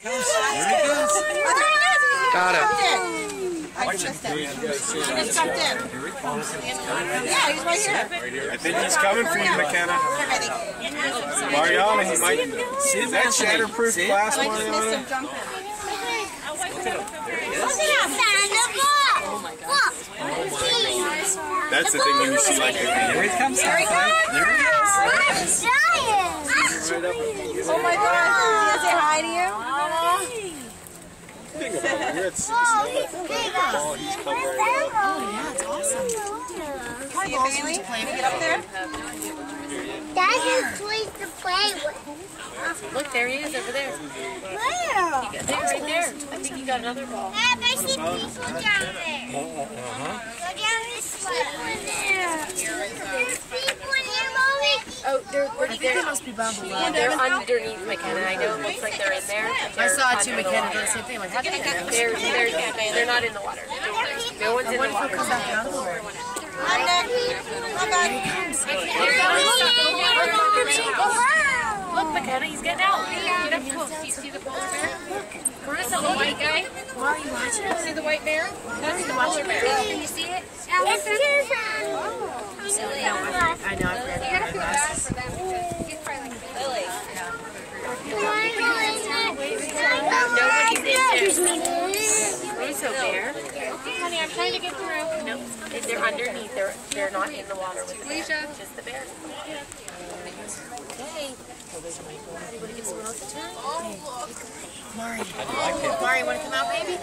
Got it. I just did. He just jumped in. Yeah, he's right here. I think he's coming for you, McKenna. Mariana, he might. See that shatterproof glass, I just missed Mariana? him jumping. That's the thing when you see like the Here he comes. There he comes. There he is. Oh my gosh, does he say hi to you? Thing about it. You're at six. Oh, he's come right up. See you, Bailey. Can you get up there? Dad has toys to play with. Look, there he is over there. Where? There, right there. I think he got another ball. Dad, I see people down there. Uh-huh. Go down this way. There's people in there, Mommy. Oh, they're, I think they must be bumbled. They're underneath McKenna. I know it looks like they're in there. I they're saw it too, under the McKenna water. did the same thing. Like, how did they get? They're, they're, they're not in the water. No one's in the water. Come back out of the water. Hi, Nick. Come back. Look, McKenna, he's getting out. Get up close. Do you see the polar bear? Carissa, the white guy. Why are you watching? See the white bear? That's the polar bear. Can you see it? It's I know, I forgot my glasses. Nobody's in there. Caruso bear. Honey, I'm trying to get through. No, they're underneath. They're they're not in the water with the bear. Just the bear. Okay. Mari, oh, want to come out, baby?